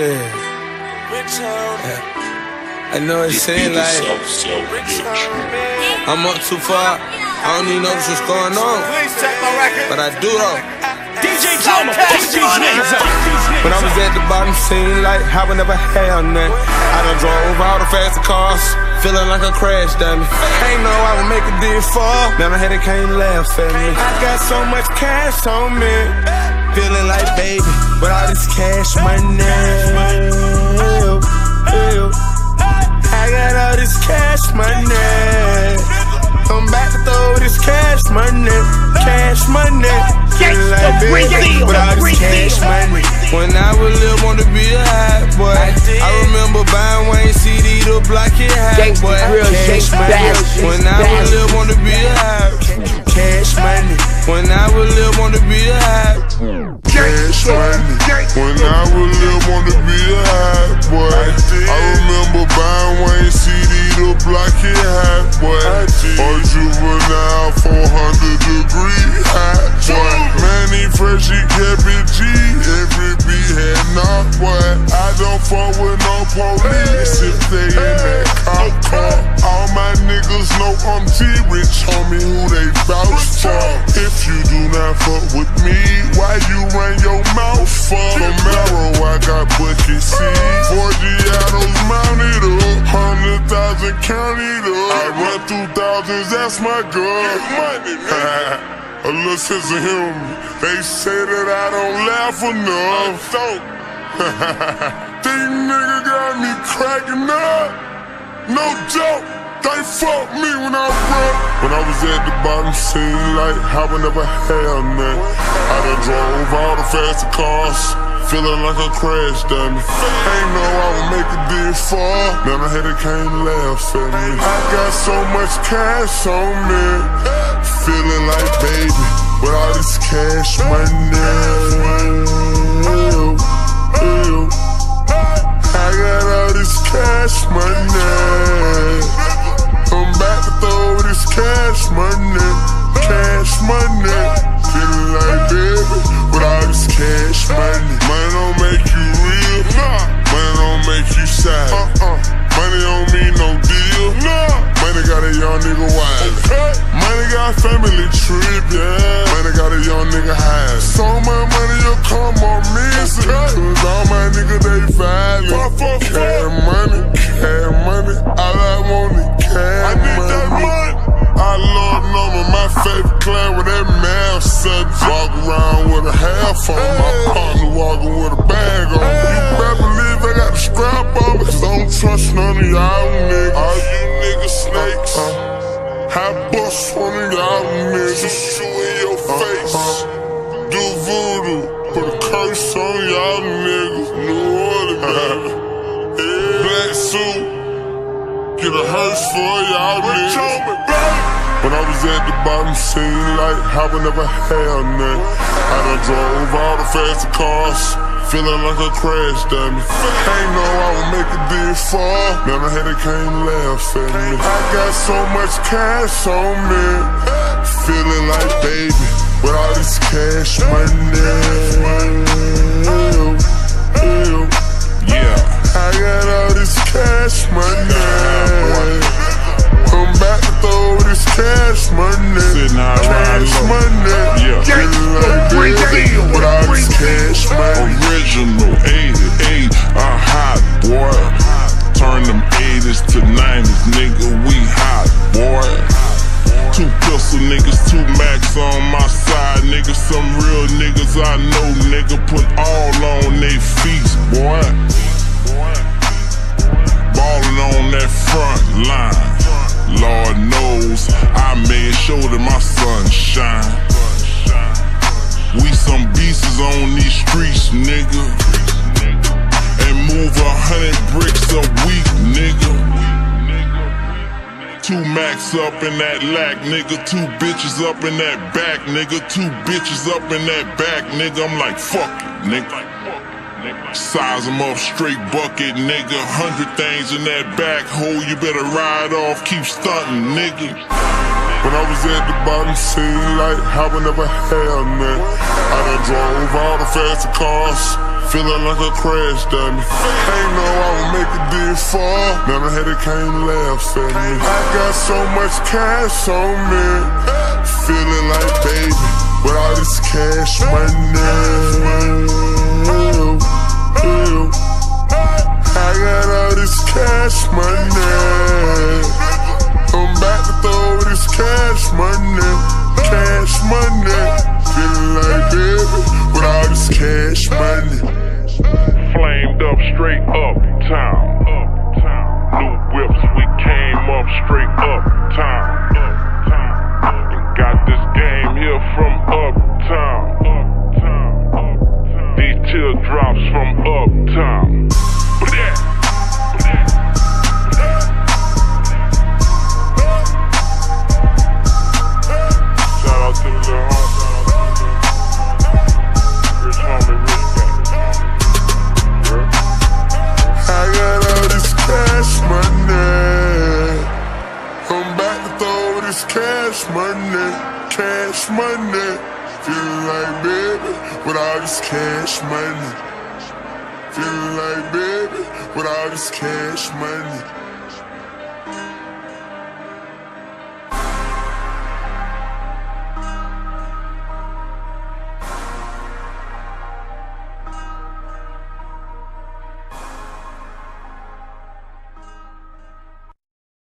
Yeah. I know it seems like I'm up too far. I don't even notice what's going on. But I do though. DJ Drama, these niggas up. When I was at the bottom, seemed like I would never have none. I done drove all the faster cars, feeling like a crash dummy. Ain't know I would make a deal fall. Man, I had it can't laugh at me. I got so much cash on me, feeling like baby, with all this cash money. Ew, ew. I got all this cash money. I'm back to throw this cash money, cash money. Feeling like baby, with all this cash money. When I was little, wanna be a hot boy. I remember buying Wayne CD I fuck with no police if they in that cop car. All my niggas know I'm T-Rich, homie, who they vouch for. If you do not fuck with me, why you run your mouth for? Camaro, I got bucket seats. Forgiatos mounted up, hundred thousand counted up. I run through thousands, that's my girl. Money, man. A little sense of humor. They say that I don't laugh enough. These niggas got me cracking up. No joke. They fucked me when I run. When I was at the bottom, seemed like I would never have none. I done drove all the faster cars. Feeling like a crash dummy. Ain't know I would make a deal fall. Now I had it can't laugh at me. I got so much cash on me. Feeling like baby with all this cash money. Cash money. I'm back to throw this cash money, cash money. Feeling like baby a half. My partner walking with a bag on. You better believe I got the strap on me, cause I don't trust none of y'all niggas. All you niggas snakes. Uh, uh. I bust one of y'all niggas. Just Shoot in your uh, face. Do voodoo. Put a curse on y'all niggas. New Orleans. Black suit. Get a hearse for y'all niggas. When I was at the bottom, seemed like I would never have none. I done drove all the faster cars, feeling like a crash dummy. Ain't know I would make a deal fall. Now had it can't laugh at me. I got so much cash on me, feeling like baby with all this cash money. Two niggas, two max on my side, nigga. Some real niggas I know, nigga. Put all on they feet, boy. Ballin' on that front max up in that lack, nigga. Two bitches up in that back, nigga. Two bitches up in that back, nigga. I'm like, fuck it, nigga. Size 'em up, straight bucket, nigga. Hundred things in that back hole, you better ride off, keep stunting, nigga. When I was at the bottom, seemed like how I never had none. Faster cars, feeling like a crash dummy. Ain't know I would make it this far, now the headache can't laugh at me. I got so much cash on me, feeling like baby, with all this cash money. I got all this cash money. I'm back to throw this cash money, cash money, cash money. Feeling like baby with all this cash money. Feeling like baby with all this cash money.